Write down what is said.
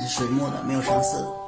是水墨的，没有上色。